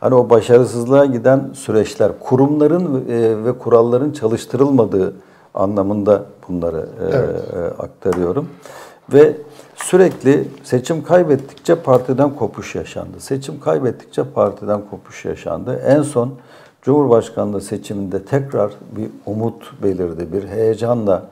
Hani o başarısızlığa giden süreçler, kurumların e, ve kuralların çalıştırılmadığı anlamında bunları e, Evet. e, aktarıyorum. Ve sürekli seçim kaybettikçe partiden kopuş yaşandı. Seçim kaybettikçe partiden kopuş yaşandı. En son Cumhurbaşkanlığı seçiminde tekrar bir umut belirdi, bir heyecanla.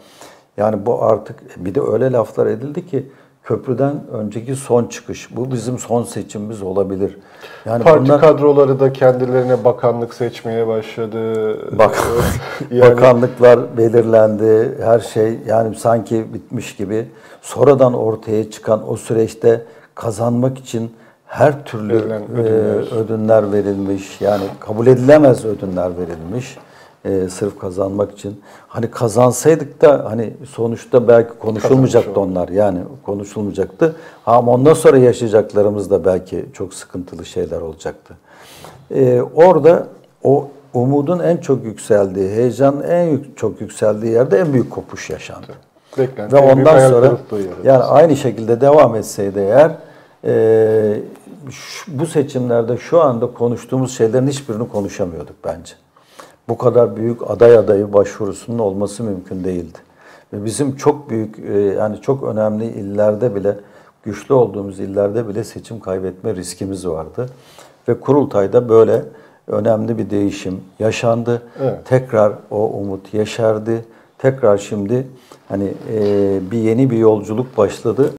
Yani bu artık bir de öyle laflar edildi ki köprüden önceki son çıkış. Bu bizim son seçimimiz olabilir. Yani Parti bunlar kadroları da kendilerine bakanlık seçmeye başladı. Bak, Yani- bakanlıklar belirlendi, her şey yani sanki bitmiş gibi. Sonradan ortaya çıkan o süreçte kazanmak için her türlü Verilen e, ödünler. ödünler verilmiş. Yani kabul edilemez ödünler verilmiş. E, sırf kazanmak için. Hani kazansaydık da hani sonuçta belki konuşulmayacaktı onlar. Yani konuşulmayacaktı. Ama ondan sonra yaşayacaklarımız da belki çok sıkıntılı şeyler olacaktı. Ee, orada o umudun en çok yükseldiği, heyecanın en yük- çok yükseldiği yerde en büyük kopuş yaşandı. Beklenti Ve ondan sonra yani aynı şekilde devam etseydi eğer e, şu- bu seçimlerde şu anda konuştuğumuz şeylerin hiçbirini konuşamıyorduk bence. Bu kadar büyük aday adayı başvurusunun olması mümkün değildi. Ve bizim çok büyük e, yani çok önemli illerde bile güçlü olduğumuz illerde bile seçim kaybetme riskimiz vardı. Ve kurultayda böyle önemli bir değişim yaşandı. Evet. Tekrar o umut yeşerdi. Tekrar şimdi hani e, bir yeni bir yolculuk başladı.